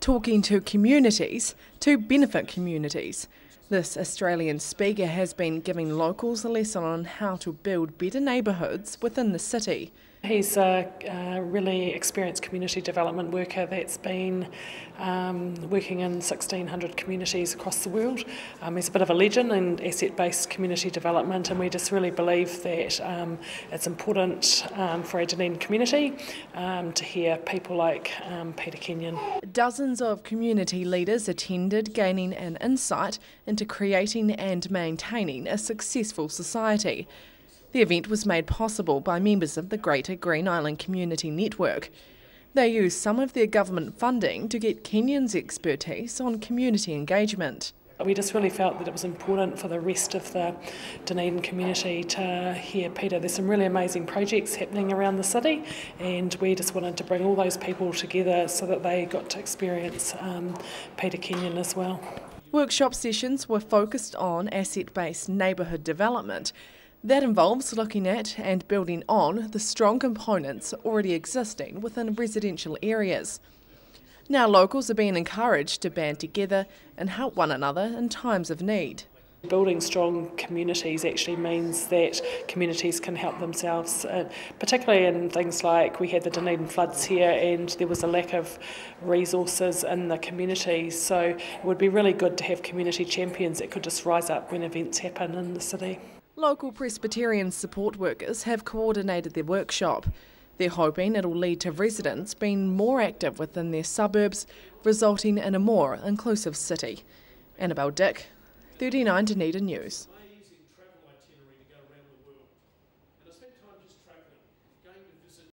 Talking to communities to benefit communities. This Australian speaker has been giving locals a lesson on how to build better neighbourhoods within the city. He's a, a, really experienced community development worker that's been um, working in 1,600 communities across the world. Um, he's a bit of a legend in asset based community development, and we just really believe that um, it's important um, for our Dunedin community um, to hear people like um, Peter Kenyon. Dozens of community leaders attended, gaining an insight into creating and maintaining a successful society. The event was made possible by members of the Greater Green Island Community Network. They used some of their government funding to get Kenyon's expertise on community engagement. We just really felt that it was important for the rest of the Dunedin community to hear Peter. There's some really amazing projects happening around the city, and we just wanted to bring all those people together so that they got to experience um, Peter Kenyon as well. Workshop sessions were focused on asset based neighbourhood development. That involves looking at and building on the strong components already existing within residential areas. Now, locals are being encouraged to band together and help one another in times of need. Building strong communities actually means that communities can help themselves, uh, particularly in things like we had the Dunedin floods here and there was a lack of resources in the community. So it would be really good to have community champions that could just rise up when events happen in the city. Local Presbyterian support workers have coordinated their workshop. They're hoping it'll lead to residents being more active within their suburbs, resulting in a more inclusive city. Annabelle Dick, 39 Dunedin News.